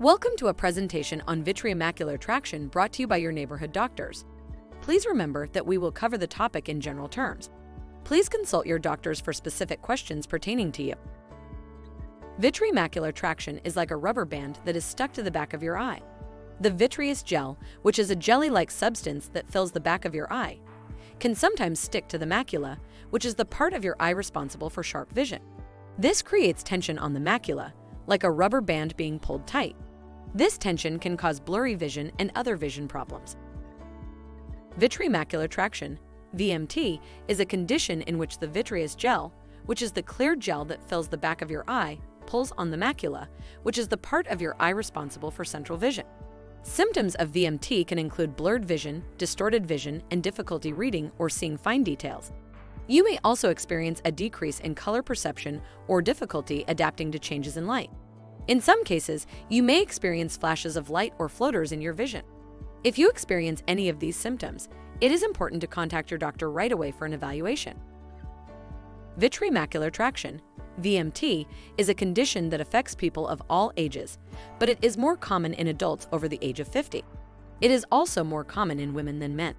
Welcome to a presentation on vitreomacular traction brought to you by your neighborhood doctors. Please remember that we will cover the topic in general terms. Please consult your doctors for specific questions pertaining to you. Vitreomacular traction is like a rubber band that is stuck to the back of your eye. The vitreous gel, which is a jelly-like substance that fills the back of your eye, can sometimes stick to the macula, which is the part of your eye responsible for sharp vision. This creates tension on the macula, like a rubber band being pulled tight. This tension can cause blurry vision and other vision problems. Vitreomacular traction, VMT, is a condition in which the vitreous gel, which is the clear gel that fills the back of your eye, pulls on the macula, which is the part of your eye responsible for central vision. Symptoms of VMT can include blurred vision, distorted vision, and difficulty reading or seeing fine details. You may also experience a decrease in color perception or difficulty adapting to changes in light. In some cases, you may experience flashes of light or floaters in your vision. If you experience any of these symptoms, it is important to contact your doctor right away for an evaluation. Vitreomacular traction, VMT, is a condition that affects people of all ages, but it is more common in adults over the age of 50. It is also more common in women than men.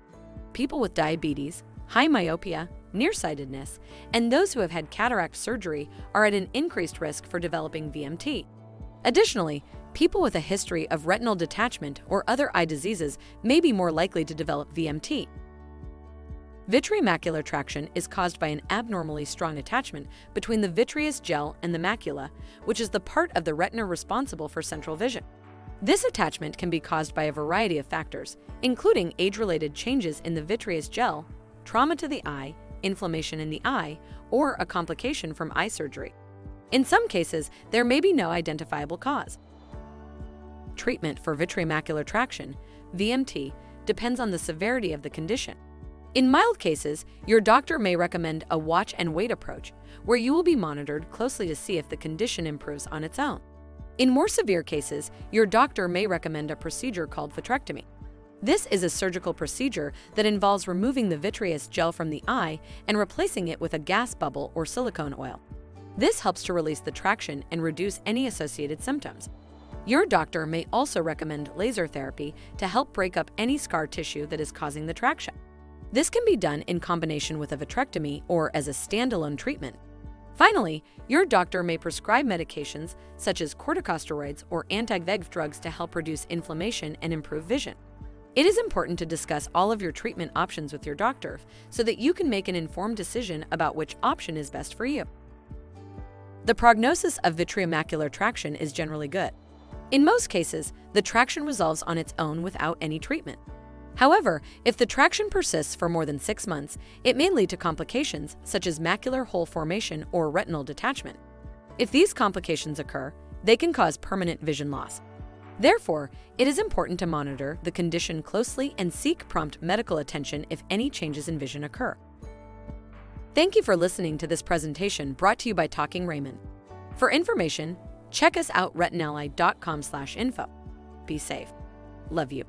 People with diabetes, high myopia, nearsightedness, and those who have had cataract surgery are at an increased risk for developing VMT. Additionally, people with a history of retinal detachment or other eye diseases may be more likely to develop VMT. Vitreomacular traction is caused by an abnormally strong attachment between the vitreous gel and the macula, which is the part of the retina responsible for central vision. This attachment can be caused by a variety of factors, including age-related changes in the vitreous gel, trauma to the eye, inflammation in the eye, or a complication from eye surgery. In some cases, there may be no identifiable cause. Treatment for vitreomacular traction, VMT, depends on the severity of the condition. In mild cases, your doctor may recommend a watch and wait approach, where you will be monitored closely to see if the condition improves on its own. In more severe cases, your doctor may recommend a procedure called vitrectomy. This is a surgical procedure that involves removing the vitreous gel from the eye and replacing it with a gas bubble or silicone oil. This helps to release the traction and reduce any associated symptoms. Your doctor may also recommend laser therapy to help break up any scar tissue that is causing the traction. This can be done in combination with a vitrectomy or as a standalone treatment. Finally, your doctor may prescribe medications such as corticosteroids or anti-VEGF drugs to help reduce inflammation and improve vision. It is important to discuss all of your treatment options with your doctor so that you can make an informed decision about which option is best for you. The prognosis of vitreomacular traction is generally good. In most cases, the traction resolves on its own without any treatment. However, if the traction persists for more than six months, it may lead to complications such as macular hole formation or retinal detachment. If these complications occur, they can cause permanent vision loss. Therefore, it is important to monitor the condition closely and seek prompt medical attention if any changes in vision occur. Thank you for listening to this presentation brought to you by Talking Raymond. For information, check us out retinally.com/info. Be safe. Love you.